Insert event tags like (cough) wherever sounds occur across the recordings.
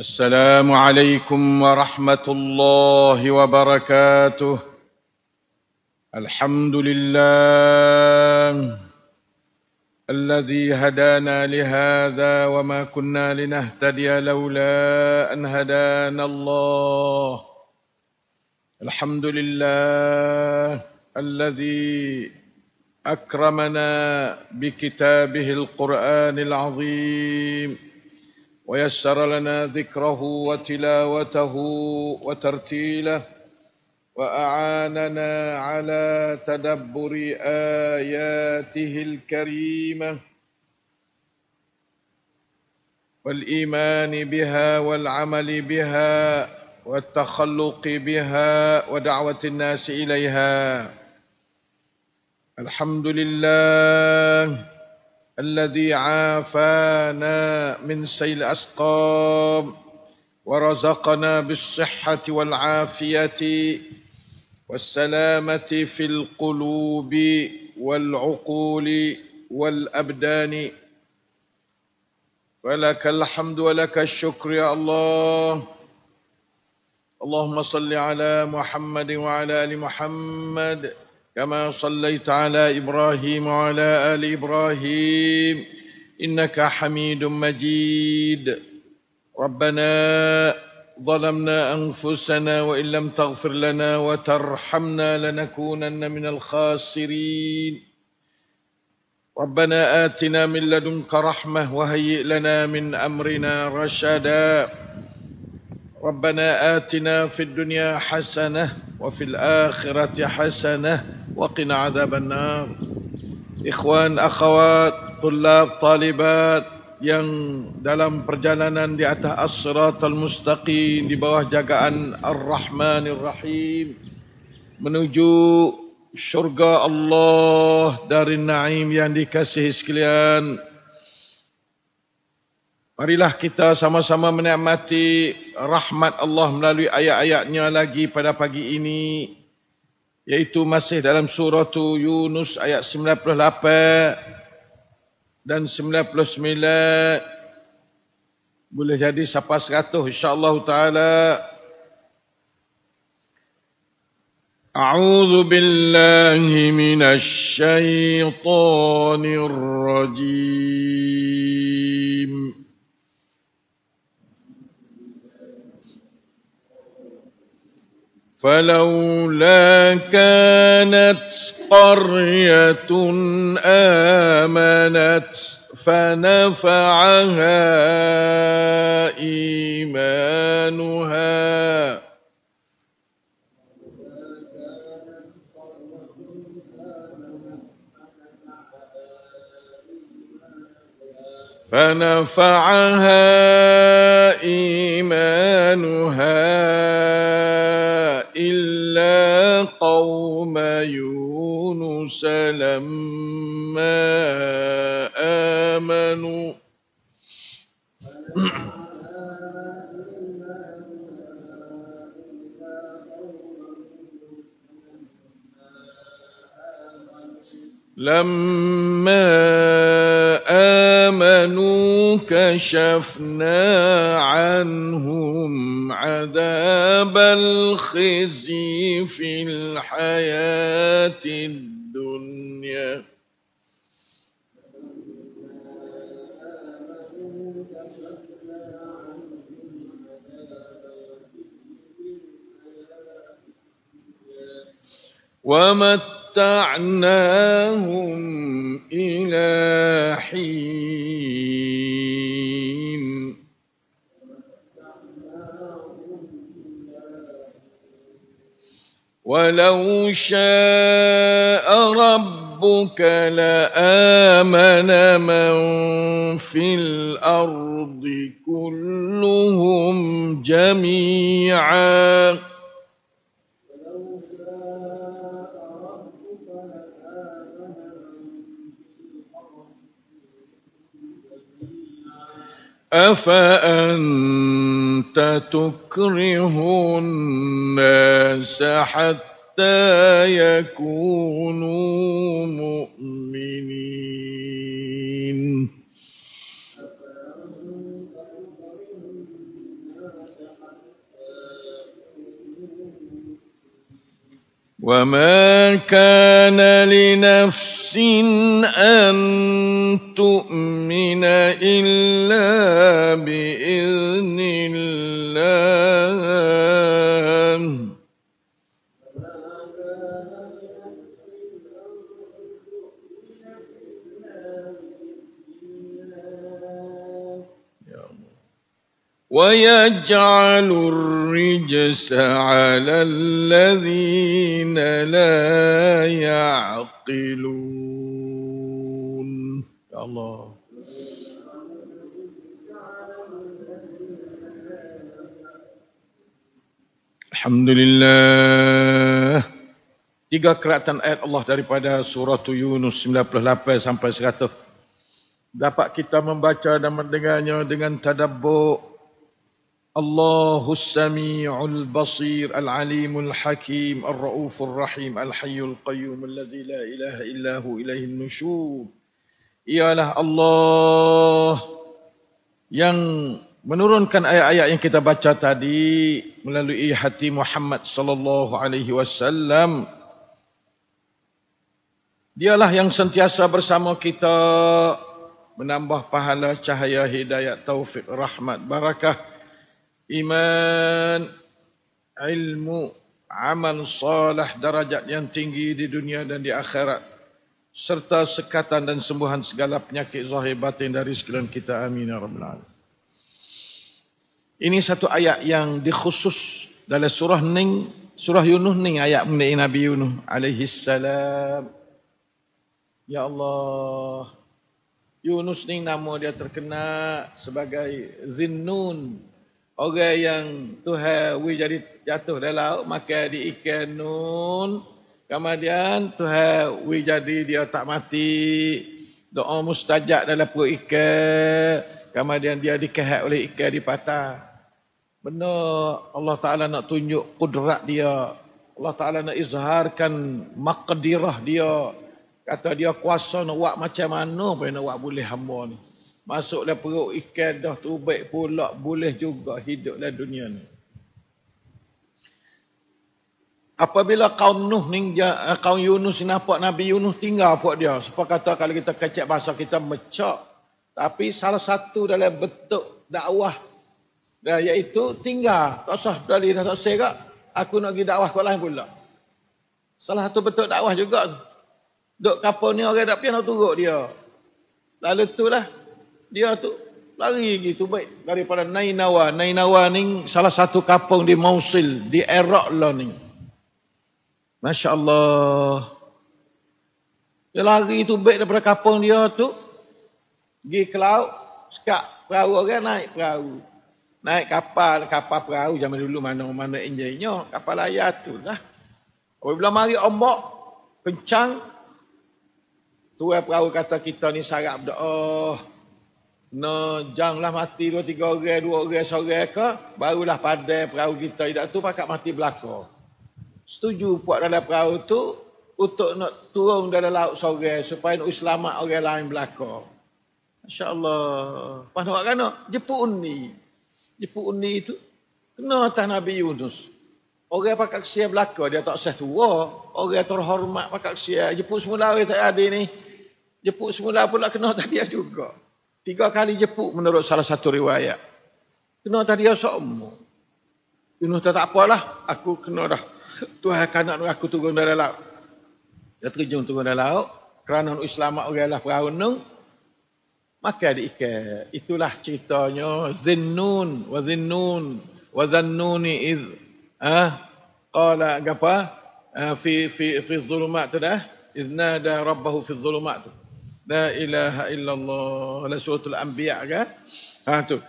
السلام عليكم ورحمة الله وبركاته. الحمد لله الذي هدانا لهذا وما كنا لنهتدي لولا أن هدانا الله. الحمد لله الذي أكرمنا بكتابه القرآن العظيم. ويسر لنا ذكره وتلاوته وترتيله وأعاننا على تدبر آياته الكريمة والإيمان بها والعمل بها والتخلق بها ودعوة الناس إليها. الحمد لله الذي عافانا من سيل الاسقام ورزقنا بالصحة والعافية والسلامة في القلوب والعقول والأبدان. ولك الحمد ولك الشكر يا الله. اللهم صل على محمد وعلى آل محمد. كما صليت على إبراهيم وعلى آل إبراهيم إنك حميد مجيد. ربنا ظلمنا أنفسنا وإن لم تغفر لنا وترحمنا لنكونن من الخاسرين. ربنا آتنا من لدنك رحمة وهيئ لنا من أمرنا رشدا. ربنا آتنا في الدنيا حسنة وفي الآخرة حسنة وقنا عذاب النار Ikhwan, akhwat, tulab, talibat yang dalam perjalanan di atas as-siratal mustaqim di bawah jagaan Ar-Rahmanir Rahim menuju syurga Allah dari naim yang dikasihi sekalian. Marilah kita sama-sama menikmati rahmat Allah melalui ayat-ayatnya lagi pada pagi ini. Iaitu masih dalam surah Yunus ayat 98 dan 99. Boleh jadi sampai 100 insyaAllah ta'ala. أعوذ بالله من الشيطان الرجيم فلولا كانت قرية آمنت فنفعها إيمانها. فنفعها إيمانها. قوم يونس لما آمنوا. لما آمنوا كشفنا عنهم عذاب الخزي في الحياة الدنيا. ومتعناهم إلى حين. ولو شاء ربك لآمن من في الأرض كلهم جميعاً. أفأنت تكره الناس حتى يكونوا مؤمنين. وما كان لنفس أن تؤمن إلا بإذن الله ويجعل الرجس على الذين لا يعقلون يا الله Alhamdulillah. Tiga keratan ayat Allah daripada surah Yunus 98 sampai 100. Dapat kita membaca dan mendengarnya dengan tadabbur الله السميع البصير العليم الحكيم الرؤوف الرحيم الحي القيوم الذي لا إله إلا هو إليه النشور ialah Allah yang menurunkan ayat-ayat yang kita baca tadi melalui hati Muhammad sallallahu alaihi wasallam dialah yang sentiasa bersama kita menambah pahala cahaya hidayat taufik rahmat barakah iman, ilmu, amal salih, darajat yang tinggi di dunia dan di akhirat serta sekatan dan sembuhan segala penyakit zahir batin dari sekalian kita amin ya rabbal alamin. Ini satu ayat yang dikhusus dalam surah Ning, surah Yunus Ning ayat mengenai Nabi Yunus alaihi salam. Ya Allah. Yunus ni nama dia terkenal sebagai Zinnun Orang yang Tuhan wi jadi jatuh dalam laut maka di ikan nun. Kemudian Tuhan wi jadi dia tak mati. Doa mustajab dalam perut ikan. Kemudian dia dikehat oleh ikan di patah. Benar Allah Ta'ala nak tunjuk kudrat dia. Allah Ta'ala nak izharkan makdirah dia. Kata dia kuasa nak buat macam mana pun nak buat boleh hamba ni. Masuk dalam perut ikan dah tu baik pula boleh juga hidup dalam dunia ni. Apabila kaum Nuh ni, eh, kaum Yunus ni nampak Nabi Yunus tinggal buat dia. Sebab kata kalau kita kecek bahasa kita mecak. Tapi salah satu dalam bentuk dakwah. Dan iaitu tinggal. Tak usah dari dah tak serak. Aku nak pergi dakwah ke lain pula. Salah satu bentuk dakwah juga. Duk kapal ni orang tak nak turut dia. Lalu tu lah dia tu lari gitu baik daripada Nainawa. Nainawa ni salah satu kampung di Mosul, di Iraq lah ni. Masya Allah. Dia lari tu baik daripada kampung dia tu. Pergi ke laut. Sekak perahu orang naik perahu. Naik kapal, kapal perahu zaman dulu mana-mana enjinnya. Kapal layar tu lah. Apabila mari ombak, kencang. Tuan perahu kata kita ni sarap berdoa. Oh, No, janganlah mati dua tiga orang, dua orang seorang ke, barulah pada perahu kita. Tidak tu pakat mati belakang. Setuju puak dalam perahu tu untuk nak turun dalam laut seorang supaya nak selamat orang lain belakang. Masya Allah. Pas nak kan jepuk uni. Jepuk uni itu kena atas Nabi Yunus. Orang pakat kesia belakang, dia tak sah tua. Orang terhormat pakat kesia. Jepuk semula orang tak ada ni. Jepuk semula pula kena atas dia juga. Tiga kali jepuk menurut salah satu riwayat. Kena tadi dia semua. Yunus tak apalah. Aku kena dah. Tuhan akan nak aku turun dari laut. Dia terjun turun dari laut. Kerana Islam orang lah perahu nung. Maka ikan. Itulah ceritanya. Zinnun. Wa zinnun. Wa zannuni iz. Ah, Qala apa? Ah, fi fi fi zulumat tu dah. Iznada rabbahu fi zulumat tu. La ilaha illallah. La suratul anbiya kan? Ha tu.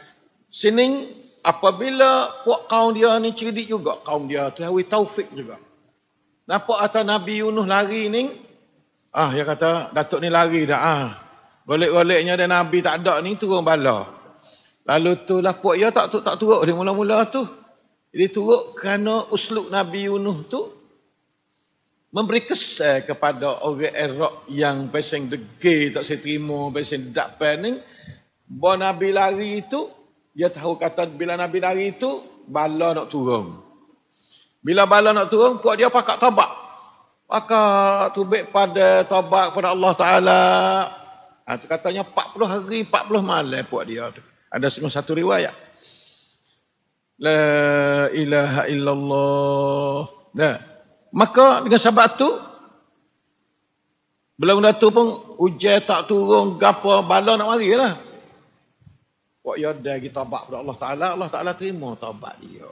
Sini apabila puak kaum dia ni cerdik juga kaum dia tu hawi taufik juga. Nampak atas Nabi Yunus lari ni? Ah dia kata datuk ni lari dah ah. Golek-goleknya dan Nabi tak ada ni turun bala. Lalu tu lah puak dia tak tak turut dia mula-mula tu. Jadi turut kerana usluk Nabi Yunus tu memberi kesan kepada orang Arab yang pasang degil tak saya terima pasang tak paning bahawa Nabi lari itu dia tahu kata bila Nabi lari itu bala nak turun bila bala nak turun puak dia pakat tabak Maka tubik pada taubat kepada Allah Ta'ala. Ha, tu katanya 40 hari, 40 malam buat dia tu. Ada semua satu riwayat. La ilaha illallah. Nah. Maka dengan sebab tu, belum dah tu pun hujan tak turun, gapo bala nak mari lah. Buat ya dah kita taubat kepada Allah Ta'ala, Allah Ta'ala terima taubat dia.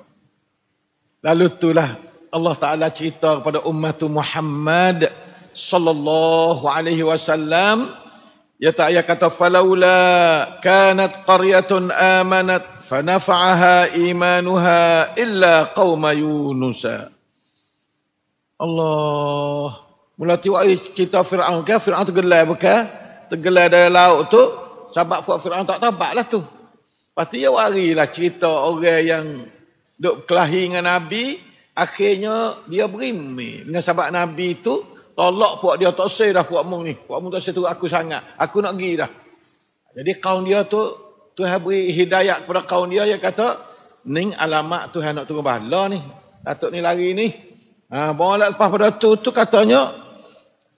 Lalu itulah Allah Taala cerita kepada umat Muhammad sallallahu alaihi wasallam ya tak ya kata falaula kanat qaryatun amanat fanafa'aha imanuha illa qauma yunus Allah. Mula tiwa cerita Firaun ke Firaun tergelai bukan? Tergelai dari laut tu sebab buat Firaun tak tabaklah tu. Pasti dia warilah cerita orang yang duk kelahi dengan Nabi akhirnya dia berimeh dengan sahabat Nabi itu tolak puak dia tak say dah puak mung ni puak mung tak say tu aku sangat aku nak pergi dah. Jadi kaum dia tu Tuhan beri hidayat kepada kaum dia dia kata ni alamat Tuhan nak turun bala ni Datuk ni lari ni ha, bawa lepas pada tu tu katanya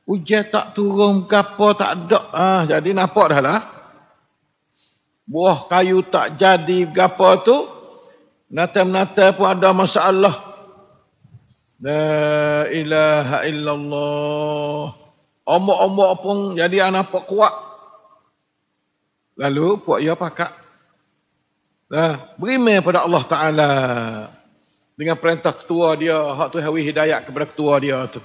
hujan tak turun apa tak ada ha, jadi nampak dah lah buah kayu tak jadi apa tu nata-nata pun ada masalah La ilaha illallah. Ombak-ombak pun jadi anak pok kuat. Lalu puak ia pakak. Nah, berimeh pada Allah Ta'ala. Dengan perintah ketua dia. Hak tu hawi hidayat kepada ketua dia tu.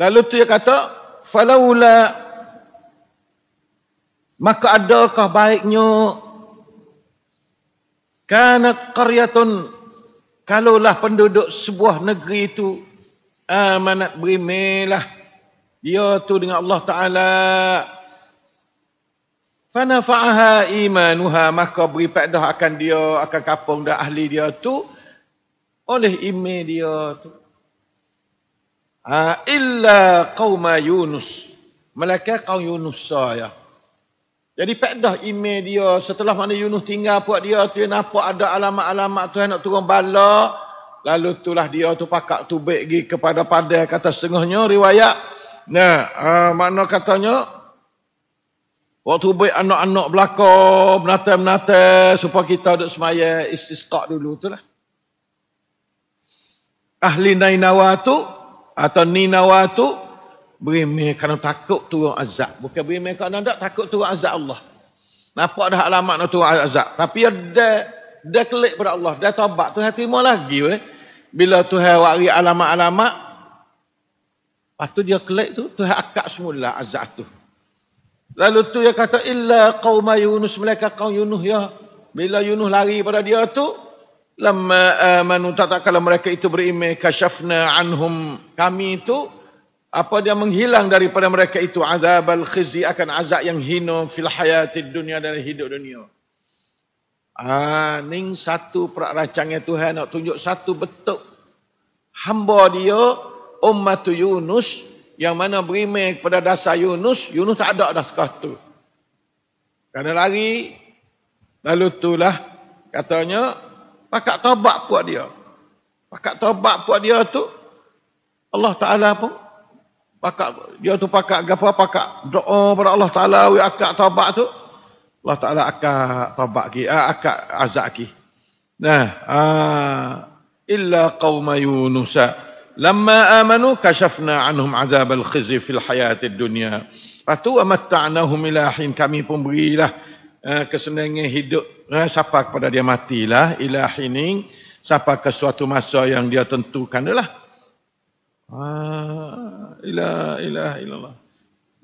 Lalu tu dia kata. Falaula. Maka adakah baiknya. Kana qaryatun Kalaulah penduduk sebuah negeri itu amanat berimelah dia tu dengan Allah Taala fanafa'aha imanuha maka beri faedah akan dia akan kapung dah ahli dia tu oleh ime dia tu ha, illa qauma yunus malaikat kaum yunus saya jadi pedah email dia setelah mana Yunus tinggal puak dia tu nampak ada alamat-alamat Tuhan nak turun bala. Lalu itulah dia tu pakak tubik pergi kepada padai kata setengahnya riwayat. Nah, uh, makna katanya waktu baik anak-anak belakang, menata-menata supaya kita duduk semaya istisqa dulu tu lah. Ahli Nainawa tu atau Ninawa tu berimeh kerana takut turun azab. Bukan berimeh kerana tak takut turun azab Allah. Nampak dah alamat nak turun azab. Tapi dia, dia kelik pada Allah. Dia tobat. Tuhan terima lagi. Weh. Bila Tuhan wari alamat-alamat. Lepas tu dia kelik tu. Tuhan akak semula azab tu. Lalu tu dia kata. Illa qawma Yunus. Mereka kaum Yunus ya. Bila Yunus lari pada dia tu. Lama amanu kalau mereka itu berimeh. Kashafna anhum kami itu apa dia menghilang daripada mereka itu azab al khizi akan azab yang hina fil hayatid dunia dalam hidup dunia. Ah, ning satu perancangnya Tuhan nak tunjuk satu bentuk hamba dia umat Yunus yang mana beriman kepada dasar Yunus, Yunus tak ada dah sekah tu. Kerana lari lalu itulah katanya pakak taubat buat dia. Pakak taubat buat dia tu Allah Taala pun pakak dia tu pakak gapo pakak doa pada Allah Taala we akak taubat tu Allah Taala akak taubat ki ah, akak azab ki nah ah, illa qaum yunus lamma amanu kashafna anhum azab al khizy fil hayat dunya patu amatta'nahum ila hin kami pun berilah uh, kesenangan hidup uh, siapa kepada dia matilah ila hinin siapa ke suatu masa yang dia tentukan adalah Ah, ilah, ilah, ilallah.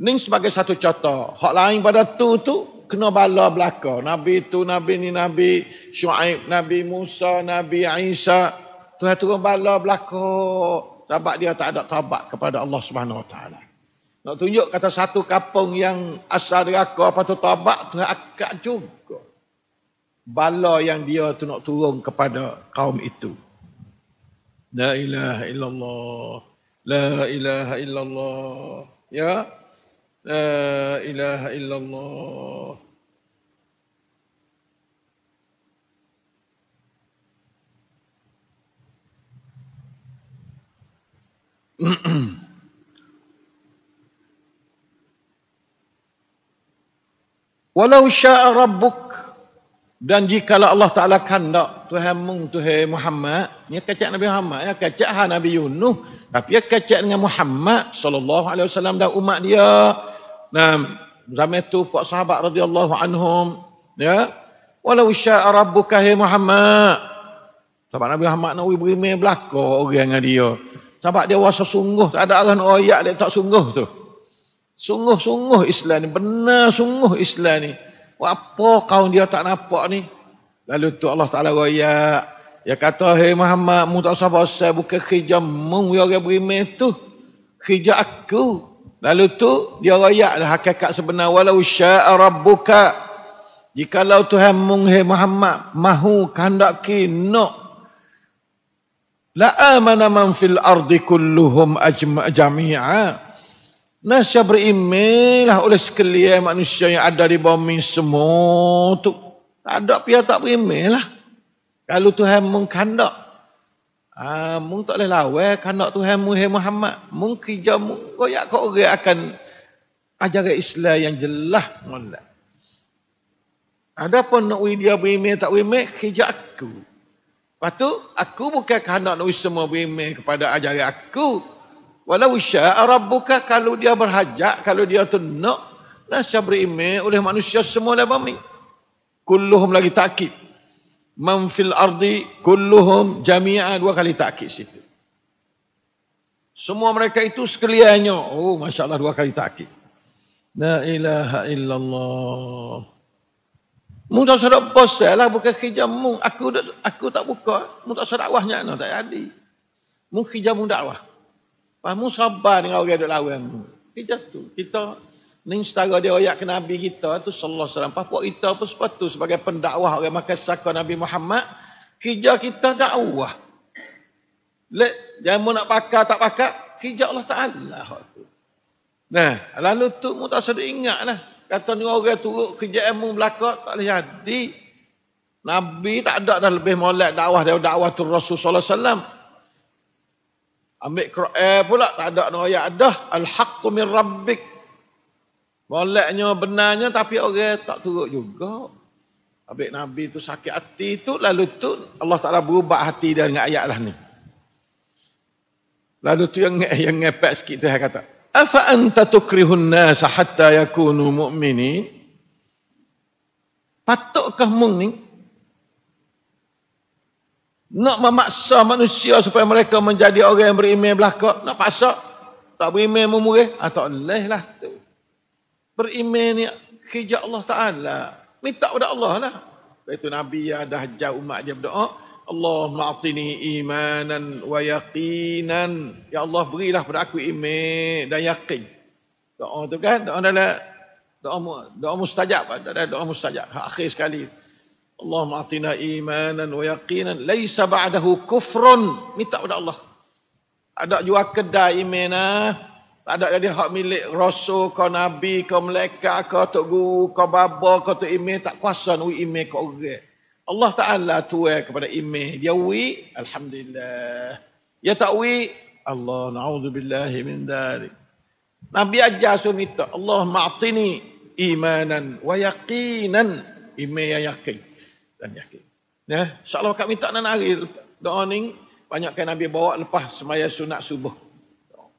Ini sebagai satu contoh. Hak lain pada tu tu kena bala belaka. Nabi tu, Nabi ni, Nabi Shu'aib, Nabi Musa, Nabi Isa. Tuhan turun bala belako Sebab dia tak ada tabak kepada Allah Subhanahu SWT. Nak tunjuk kata satu kampung yang asal dari aku apa tu tabak, Tuhan akak juga. Bala yang dia tu nak turun kepada kaum itu. La ilaha illallah. La ilaha illallah. Ya. La ilaha illallah. (clears throat) Walau sya'a rabbuk dan jika Allah Ta'ala kandak Tuhan mung Tuhan Muhammad dia kacak Nabi Muhammad ya kacak ha Nabi Yunus tapi dia kacak dengan Muhammad sallallahu alaihi wasallam dan umat dia. Nah zaman itu pak sahabat radhiyallahu anhum ya. Walau sya'a rabbuka ya Muhammad. Sahabat Nabi Muhammad nak beri belaka orang dengan dia sahabat dia wasa sungguh tak ada orang royak dia tak sungguh tu Sungguh-sungguh Islam ni. Benar sungguh Islam ni. Apa kaum dia tak nampak ni? Lalu tu Allah Ta'ala raya. Ya kata, Hei Muhammad, mu tak sabar saya bukan khijam mu yang orang beriman tu. Khijam aku. Lalu tu dia raya lah hakikat sebenar. Walau sya'a rabbuka. Jikalau Tuhan mu, hei Muhammad, mahu kehendak no. La amana man fil ardi kulluhum ajma'a. Nasya berimelah oleh sekalian manusia yang ada di bumi semua tu. Tak ada pihak tak berimelah. Kalau Tuhan mengkandak. Ah, mung tak boleh lawa kandak Tuhan mu Muhammad. Mung kerja mung koyak kau orang akan ajaran Islam yang jelas molek. Adapun nak dia berimeh tak berimeh kerja aku. Lepas tu aku bukan kandak nak semua berimeh kepada ajaran aku. Walau sya'a rabbuka kalau dia berhajat, kalau dia tu nak, la beriman oleh manusia semua dalam bumi. Kulluhum lagi takkid. Man fil ardi kulluhum jami'a dua kali takkid situ. Semua mereka itu sekaliannya. Oh, Masya Allah dua kali takkid. La ilaha illallah. Mu tak sedap pasal lah bukan khijam mu. Aku, aku tak buka. Mu tak sedap wahnya. No, tak jadi. Mu khijam mu dakwah. Kamu sabar dengan orang yang lawan. Kita tu. Kita ni setara dia ayat ke Nabi kita tu sallallahu alaihi wasallam. Apa kita pun sepatu sebagai pendakwah orang makan saka Nabi Muhammad. Kerja kita dakwah. Lek jangan nak pakai tak pakai kerja Allah Taala. Nah, lalu tu mu tak sedar ingatlah. Kata ni orang turut kerja ilmu belaka tak boleh jadi. Nabi tak ada dah lebih molek dakwah dari dakwah tu Rasul sallallahu alaihi wasallam. Ambil Quran pula tak ada no ayat dah al-haqqu min rabbik. Moleknya benarnya tapi orang tak turut juga. Ambil Nabi tu sakit hati tu lalu tu Allah Taala berubah hati dia dengan ayat lah ni. Lalu tu yang yang ngepek sikit dia kata, "Afa anta tukrihun nas hatta yakunu mu'minin?" Patutkah mung ni nak memaksa manusia supaya mereka menjadi orang yang beriman belaka. Nak paksa. Tak beriman memurih. Ah, tak lah. Tu. Beriman ni hijab Allah Ta'ala. Minta kepada Allah lah. Itu Nabi ya dah jauh umat dia berdoa. Allah ma'atini imanan wa yaqinan. Ya Allah berilah pada aku iman dan yakin. Doa tu kan. Doa adalah doa, doa mustajab. Doa mustajab. Akhir sekali. Allahumma atina imanan wa yaqinan laisa ba'dahu kufrun minta kepada Allah ada jual kedai iman ah tak ada jadi hak milik rasul kau nabi kau malaikat kau tok guru kau baba kau tok iman tak kuasa nak iman kau orang Allah Taala tuai kepada iman dia wi alhamdulillah ya tak wi Allah naudzubillahi min dzalik Nabi ajar suruh minta Allah ma'tini imanan wa yaqinan iman yang yakin dan yakin. Ya, insya-Allah kami tak nak hari doa ni banyakkan Nabi bawa lepas semaya sunat subuh.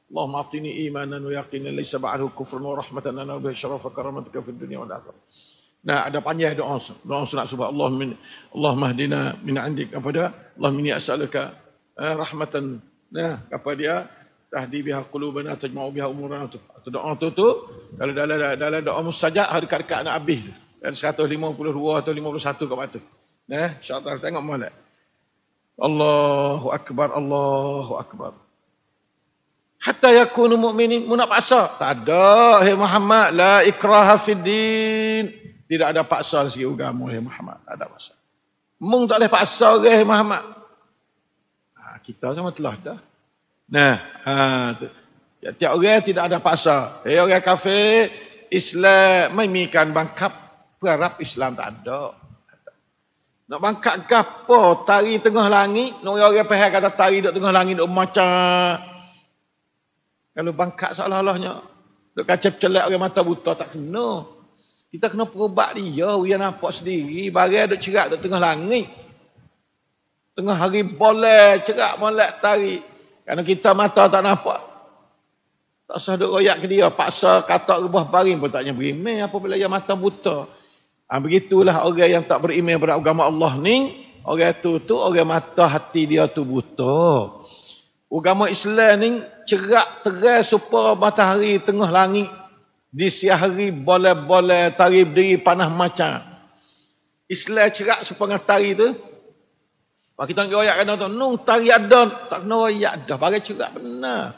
Allah ma'tini imanan wa yaqinan laysa ba'dahu kufrun wa rahmatan wa syarafa karamatuka fid dunya wal akhirah. Nah, ada panjang doa doa sunat subuh. Allah min Allah mahdina min indik kepada Allah minni as'aluka eh, rahmatan nah kepada dia tahdi biha qulubana tajma'u biha umurana tu. Doa tu tu kalau dalam dalam doa mustajab dekat-dekat nak habis. Dan 152 atau 51 kat mata. Nah, insya-Allah tengok molek. Allahu akbar, Allahu akbar. Hatta yakunu mu'minin mu nak paksa? Tak ada, hai Muhammad, la ikraha fid din. Tidak ada paksa di segi agama, hai Muhammad. Tak ada paksa. Mung tak boleh paksa ke, hai Muhammad. Ha, kita sama telah dah. Nah, ha. Ya, tiap orang tidak ada paksa. Hei orang kafir, Islam memikan bangkap Berharap Islam tak ada. Nak bangkat gapo tari tengah langit, nak orang orang faham kata tari duk tengah langit duk macam Kalau bangkat seolah-olahnya. Duk kacap celak orang mata buta tak kena. Kita kena perubat dia. Dia nampak sendiri. Barang duk cerak di tengah langit. Tengah hari boleh cerak molek tarik. Kerana kita mata tak nampak. Tak usah duk royak ke dia. Paksa kata rubah baring pun taknya berimeh. Apabila dia mata buta. Ha, begitulah orang yang tak berimeh pada agama Allah ni. Orang tu tu orang mata hati dia tu buta. Agama Islam ni cerak terang supaya matahari tengah langit. Di siang hari boleh-boleh tarif diri panah macam. Islam cerak supaya matahari tu Pak kita nak royak kena tu, nung tari ada, tak kena royak dah, bagi juga benar.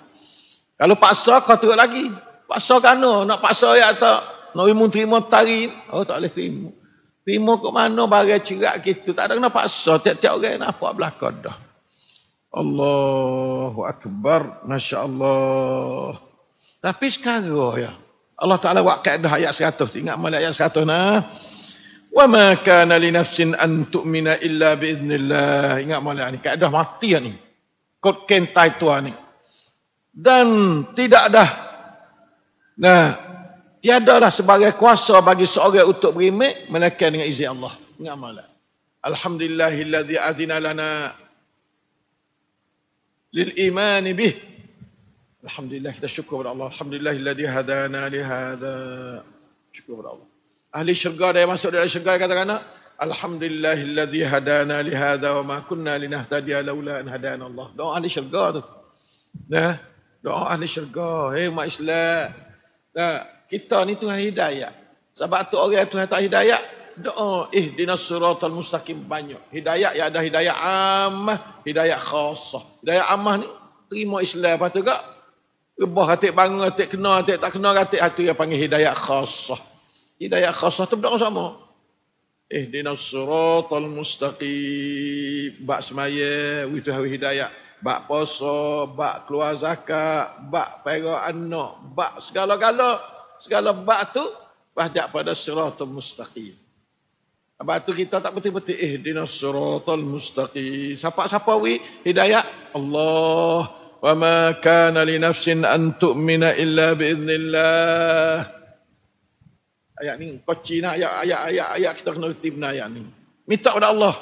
Kalau paksa kau teruk lagi. Paksa kena, nak paksa royak tak, nak imun terima tari, oh tak boleh terima. Terima ke mana bagi cerak gitu, tak ada kena paksa, tiap-tiap orang nampak belakang dah. Allahu Akbar, Masya Allah. Tapi sekarang ya, Allah Taala buat kaedah ayat 100. Ingat mana ayat 100 nah. Wa ma kana li nafsin an tu'mina illa bi idznillah. Ingat mana ni kaedah mati lah ni. Kod kentai tua ni. Dan tidak ada nah tiada lah sebagai kuasa bagi seorang untuk berimek melainkan dengan izin Allah. Ingat malam. Alhamdulillahillazi azina lana lil iman bih alhamdulillah kita syukur kepada Allah. Alhamdulillahilladzi hadana li hada syukur kepada Allah. Ahli syurga dia masuk dalam syurga katakan alhamdulillahilladzi hadana li hadza wa ma kunna linahtadiya laula an hadana Allah. Doa ahli syurga tu. Nah doa ahli syurga. Hey umat Islam. Nah kita ni Tuhan hidayah sebab tu orang Tuhan tak hidayah doa ihdinas siratal mustaqim. Banyak. Hidayah ya ada hidayah ammah hidayah khassah hidayah ammah ni terima Islam. Apa tu gak Rebah katik bangun, katik kena, katik tak kena, katik hati yang panggil hidayah khasah. Hidayah khasah tu berdoa sama. Eh dinas suratal mustaqim. Bak semaya, itu hari hidayah. Bak poso, bak keluar zakat, bak pera anak, bak segala-gala. Segala bak tu, bajak pada suratal mustaqim. Sebab tu kita tak betul-betul eh dinas suratal mustaqim. Siapa-siapa wi hidayah? Allah. Ma kana li nafsin an tu'mina illa biiznillah ayat ni koci nak ayat ayat ayat ayat kita kena reti benar ayat ni. Minta kepada Allah.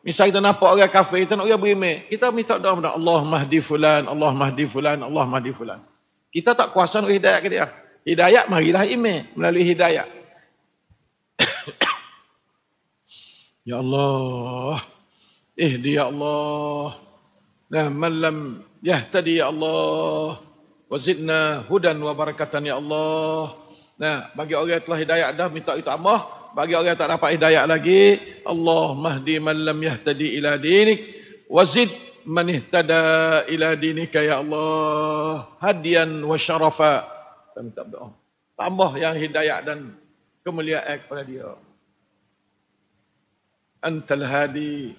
Misal kita nampak orang kafir kita nak orang berimeh kita minta doa kepada Allah mahdi fulan Allah mahdi fulan Allah mahdi fulan. Kita tak kuasa nak hidayah ke dia. Hidayah marilah imeh melalui hidayah (coughs) ya Allah. Ihdi ya Allah nah man lam yahtadi ya Allah wazidna hudan wa barakatan ya Allah Nah, bagi orang yang telah hidayah dah minta itu Allah. Bagi orang yang tak dapat hidayah lagi, Allah mahdi man lam yahtadi ila dinik wazid man ihtada ila dinika ya Allah hadian wa syarafa. Kita minta doa. Tambah yang hidayah dan kemuliaan kepada dia. Antal hadi.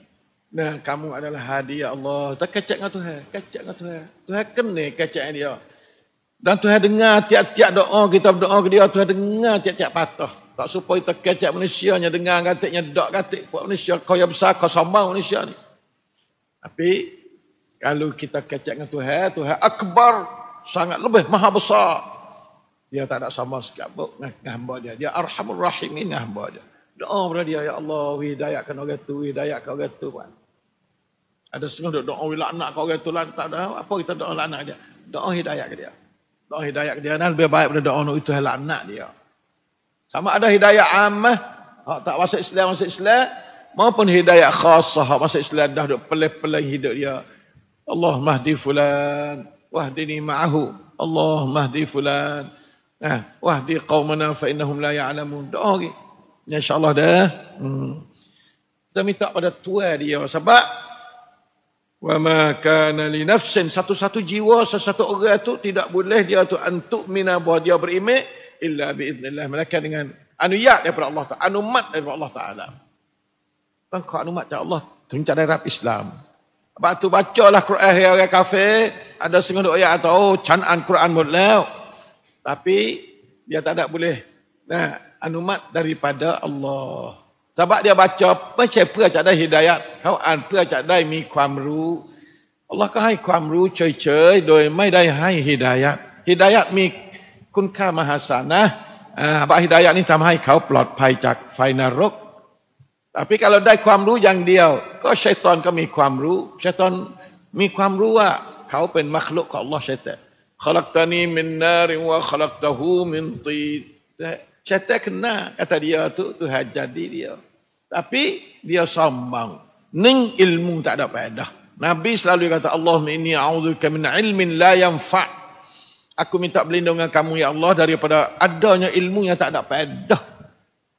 Nah, kamu adalah hadi ya Allah. Tak kecek dengan Tuhan. Kecek dengan Tuhan. Tuhan kena kecek dia. Dan Tuhan dengar tiap-tiap doa kita berdoa ke dia, Tuhan dengar tiap-tiap patah. Tak supaya kita kecek manusianya dengar katiknya dok katik buat manusia kau yang besar kau sombong manusia ni. Tapi kalau kita kecek dengan Tuhan, Tuhan akbar sangat lebih maha besar. Dia tak ada sama sekali dengan hamba dia. Dia arhamur rahim ini hamba dia. Doa kepada dia, Ya Allah, hidayahkan orang itu, hidayahkan orang itu. Ada setengah doa, laknak kau orang itu, tak ada apa kita doa laknak dia. Doa hidayah ke dia. Doa hidayah ke dia dan lebih baik pada doa itu halal anak dia. Sama ada hidayah ammah, hak tak masuk Islam masuk Islam, maupun hidayah khasah hak masuk Islam dah duk pelai-pelai hidup dia. Allah mahdi fulan, wahdini ma'ahu. Allah mahdi fulan. Nah, wahdi qaumana fa innahum la ya'lamun. Doa lagi. Insya-Allah dah. Hmm. Kita minta pada tua dia sebab Wa ma kana li nafsin satu-satu jiwa satu-satu orang itu tidak boleh dia tu antuk mina bahawa dia beriman illa bi idznillah malaikat dengan anuyat daripada Allah Taala anumat daripada Allah Taala. Kan kau anumat dari Allah tunjuk dari Arab Islam. Sebab tu bacalah Quran yang orang kafir ada setengah doa ayat atau oh, canan Quran mutlak. Tapi dia tak ada boleh nah anumat daripada Allah. สบะเดียบาจบไม่ใช่เพื่อจะได้ฮิดายะเขาอ่านเพื่อจะได้มีความรู้อัลลอฮ์ก็ให้ความรู้เฉยๆ โดยไม่ได้ให้ฮิดายะฮิดายะมีคุณค่ามหาศาลนะบาฮิดายะนี่ทำให้เขาปลอดภัยจากไฟนรกแต่พิการเราได้ความรู้อย่างเดียว ก็ชัยตอนก็มีความรู้ชัยตอนมีความรู้ว่าเขาเป็นมรคลุกของอัลลอฮ์ชัยตอน خلقتني من نار وخلقته من طين syaitan kena kata dia tu Tuhan jadi dia tapi dia sombong ning ilmu tak ada faedah Nabi selalu kata Allah inni a'udzubika min ilmin la yanfa' Aku minta berlindung dengan kamu ya Allah daripada adanya ilmu yang tak ada faedah.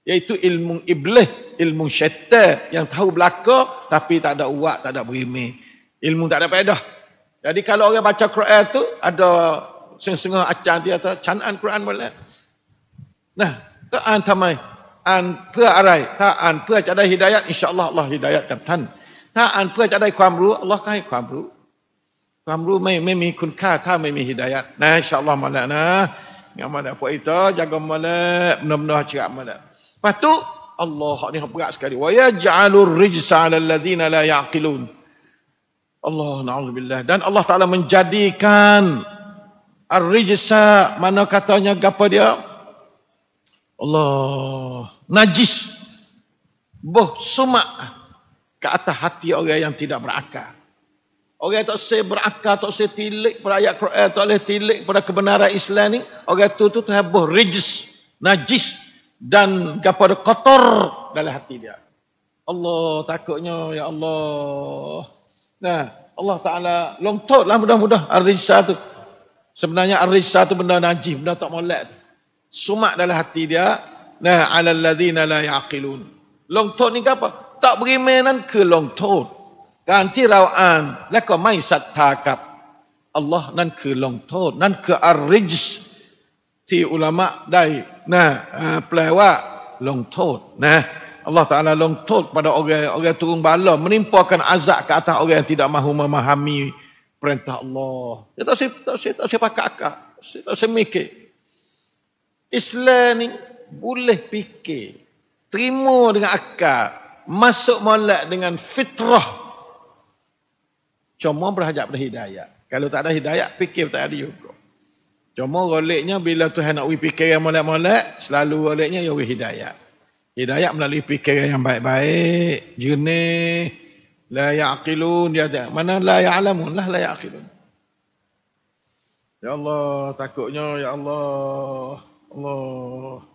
Iaitu ilmu iblis, ilmu syaitan yang tahu belaka tapi tak ada uak, tak ada berimeh. Ilmu tak ada faedah. Jadi kalau orang baca Quran tu ada setengah acan dia tu canan Quran boleh. Nah, ke an tamai an เพื่ออะไรถ้าอ่านเพื่อจะได้ฮิดายะอินชาอัลลอฮ์อัลลอฮ์ฮิดายะกับท่านถ้าอ่านเพื่อจะได้ความรู้อัลลอฮ์ก็ให้ความรู้ความรู้ไม่ไม่มีคุณค่าถ้าไม่มีฮิดายะนะอินชาอัลลอฮ์มาแล้วนะyang mana apa itu jaga malak benar-benar cerak malak lepas tu Allah ni berat sekali wa yaj'alur rijsa 'alal ladzina la ya'qilun Allah na'udzubillah dan Allah Taala menjadikan ar-rijsa mana katanya gapo dia Allah najis boh sumak ke atas hati orang yang tidak berakal Orang tak saya berakal, tak saya tilik pada ayat Quran, tak boleh tilik pada kebenaran Islam ni. Orang tu tu terhabuh rijis, najis dan kepada kotor dalam hati dia. Allah takutnya, ya Allah. Nah, Allah Ta'ala longtot lah mudah-mudah ar-rijsa tu. Sebenarnya ar-rijsa tu benda najis, benda tak molek Sumak dalam hati dia. Nah, ala ladhina la yaqilun. Longtot ni apa? Tak berimanan ke longtot. การที่เราอ่านและก็ไม่ศรัทธากับอัลลอฮ์นั่นคือลงโทษ นั่นคืออาริจที่อุลามะได้นะแปลว่าลงโทษนะอัลลอฮ์ตาลาลงโทษ pada orang orang turun bala menimpakan azab ke atas orang yang tidak mahu memahami perintah Allah. Ya tak saya tak saya tak saya pakai akal. Saya tak saya mikir. Islam ni boleh fikir. Terima dengan akal. Masuk molek dengan fitrah Cuma berhajat pada hidayah. Kalau tak ada hidayah, fikir tak ada juga. Cuma goliknya bila Tuhan nak fikir yang molek-molek, selalu goliknya ya hidayah. Hidayah melalui fikir yang baik-baik, jernih, la ya'qilun, dia mana la ya'lamun, lah la ya'qilun. Ya Allah, takutnya ya Allah. Allah.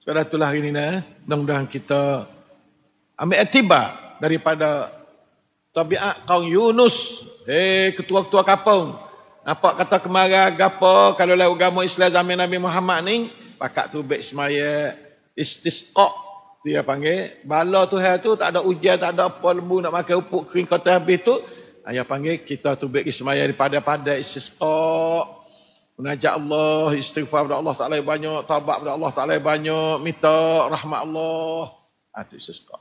Sekarang itulah hari ini, eh. mudah-mudahan kita ambil etibar daripada tabiat kaum Yunus. Hei ketua-ketua kampung. Nampak kata kemarin gapo kalau lah agama Islam zaman Nabi Muhammad ni pakat tu baik semaya istisqa dia panggil bala tu hai tu tak ada ujian tak ada apa lembu nak makan upuk kering kota habis tu ayah panggil kita tu baik semaya daripada pada istisqa menajak Allah istighfar kepada Allah Taala banyak taubat kepada Allah Taala banyak minta rahmat Allah itu ah, istisqa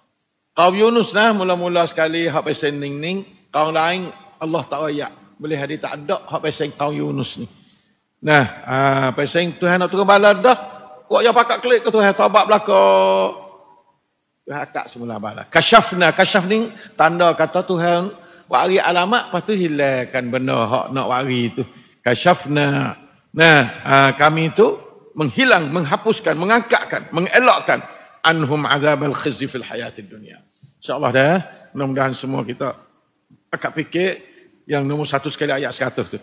Kaum Yunus lah mula-mula sekali hak pasal ning-ning. Kaum lain Allah tak raya. Boleh hadir tak ada hak pasal kaum Yunus ni. Nah, ah pasal Tuhan nak turun bala dah. Kok yang pakat klik ke Tuhan taubat belaka. Tuhan akak semula bala. Kasyafna, kasyaf ni tanda kata Tuhan wari alamat lepas tu hilangkan benda hak nak wari tu. Kasyafna. Nah, ah, kami tu menghilang, menghapuskan, mengangkatkan, mengelakkan anhum azab al-khizy fil hayatid dunya. InsyaAllah dah. Mudah-mudahan semua kita akak fikir yang nombor satu sekali ayat 100 tu.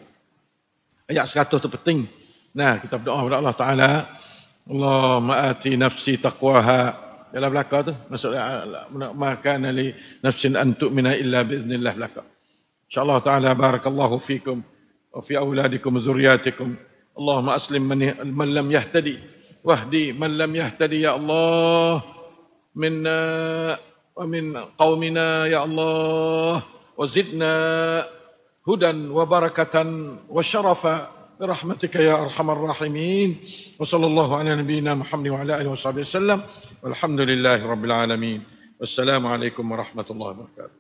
Ayat 100 tu penting. Nah, kita berdoa kepada Allah Ta'ala. Allahumma ati nafsi taqwaha dalam belakang tu maksudnya makan li nafsin an tu'mina illa biiznillah belakang. Insyaallah taala barakallahu fikum wa fi auladikum zurriyatikum Allahumma aslim man, man lam yahtadi wahdi man lam yahtadi ya Allah. Minna wa min qaumina ya Allah. Wa zidna hudan wa barakatan wa syarafa. برحمتك يا أرحم الراحمين وصلى الله على نبينا محمد وعلى آله وصحبه وسلم والحمد لله رب العالمين والسلام عليكم ورحمة الله وبركاته